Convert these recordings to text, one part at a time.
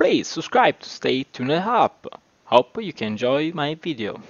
Please subscribe to stay tuned up. Hope you can enjoy my video.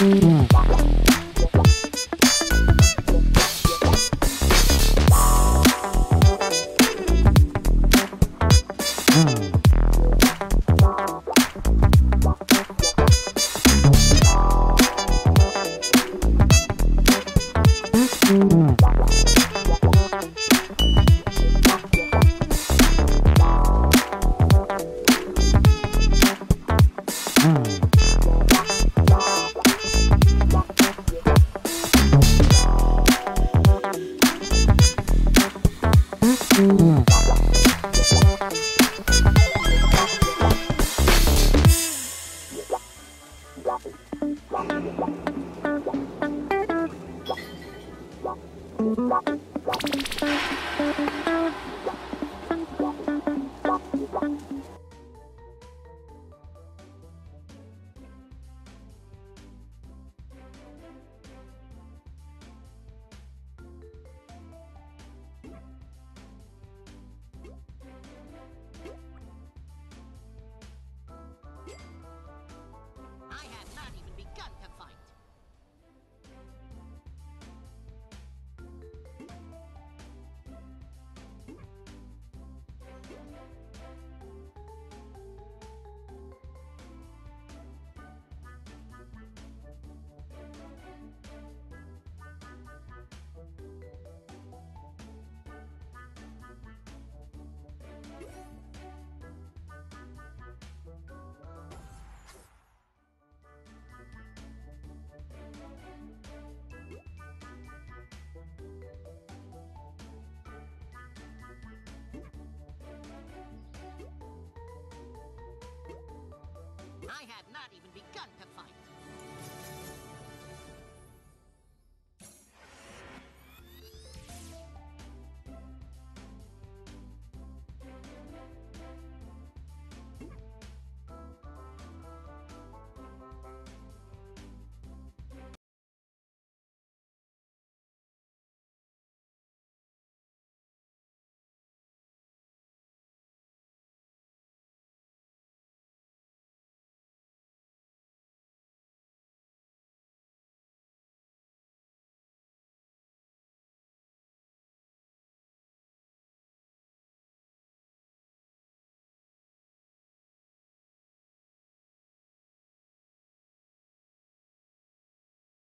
I